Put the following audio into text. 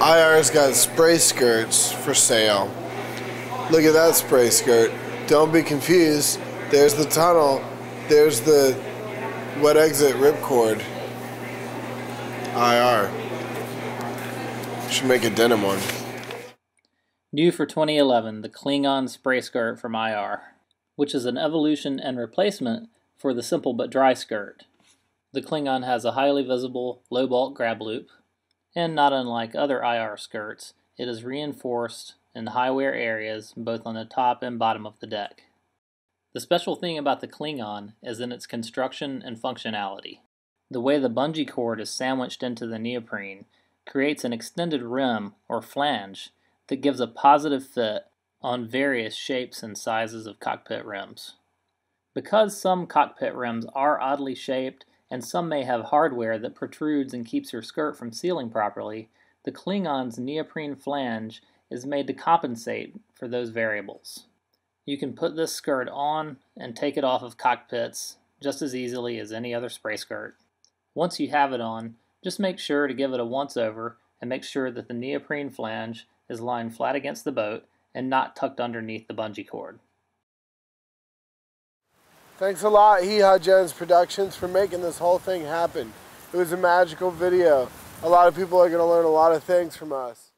IR's got spray skirts for sale. Look at that spray skirt. Don't be confused. There's the tunnel. There's the wet exit ripcord. IR. Should make a denim one. New for 2011, the Kling-On spray skirt from IR, which is an evolution and replacement for the simple but dry skirt. The Kling-On has a highly visible low bulk grab loop, and not unlike other IR skirts, it is reinforced in the high wear areas both on the top and bottom of the deck. The special thing about the Kling-On is in its construction and functionality. The way the bungee cord is sandwiched into the neoprene creates an extended rim or flange that gives a positive fit on various shapes and sizes of cockpit rims. Because some cockpit rims are oddly shaped and some may have hardware that protrudes and keeps your skirt from sealing properly, the Kling-On's neoprene flange is made to compensate for those variables. You can put this skirt on and take it off of cockpits just as easily as any other spray skirt. Once you have it on, just make sure to give it a once over and make sure that the neoprene flange is lying flat against the boat and not tucked underneath the bungee cord. Thanks a lot, Hee Gens Productions, for making this whole thing happen. It was a magical video. A lot of people are going to learn a lot of things from us.